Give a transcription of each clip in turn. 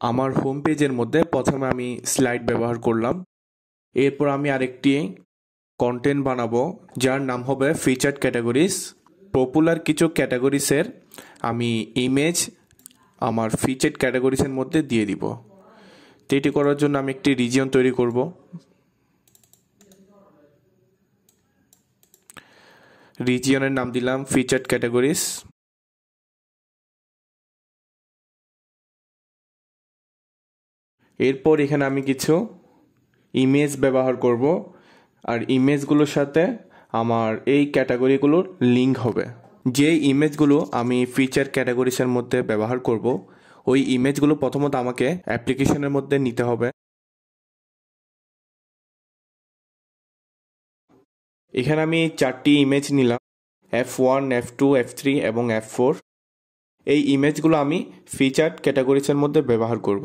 আমার হোম পেজের মধ্যে প্রথমে আমি স্লাইড ব্যবহার করলাম। এরপর আমি আরেকটি কন্টেন্ট বানাবো, যার নাম হবে ফিচার্ড ক্যাটাগরিজ পপুলার কিছু ক্যাটাগরিসের আমি ইমেজ আমার ফিচার্ড ক্যাটাগরিসের মধ্যে দিয়ে দিব। তো এটি করার জন্য আমি একটি রিজিয়ন তৈরি করব। রিজিয়নের নাম দিলাম ফিচার্ড ক্যাটাগরিজ এরপর এখানে আমি কিছু ইমেজ ব্যবহার করব, আর ইমেজগুলোর সাথে আমার এই ক্যাটাগরিগুলোর লিঙ্ক হবে। যে ইমেজগুলো আমি ফিচার ক্যাটাগরিসের মধ্যে ব্যবহার করব, ওই ইমেজগুলো প্রথমত আমাকে অ্যাপ্লিকেশনের মধ্যে নিতে হবে। এখানে আমি চারটি ইমেজ নিলাম F one F two F three এবং এফ ফোর এই ইমেজগুলো আমি ফিচার ক্যাটাগরিসের মধ্যে ব্যবহার করব।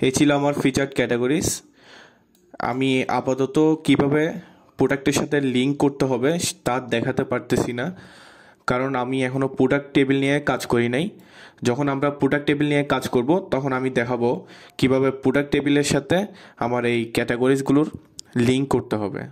এই ছিল আমার ফিচার্ড ক্যাটাগরিজ আমি আপাতত কীভাবে প্রোডাক্টের সাথে লিঙ্ক করতে হবে তা দেখাতে পারতেছি না, কারণ আমি এখনও প্রোডাক্ট টেবিল নিয়ে কাজ করি নাই। যখন আমরা প্রোডাক্ট টেবিল নিয়ে কাজ করব, তখন আমি দেখাবো কীভাবে প্রোডাক্ট টেবিলের সাথে আমার এই ক্যাটাগরিজগুলোর লিঙ্ক করতে হবে।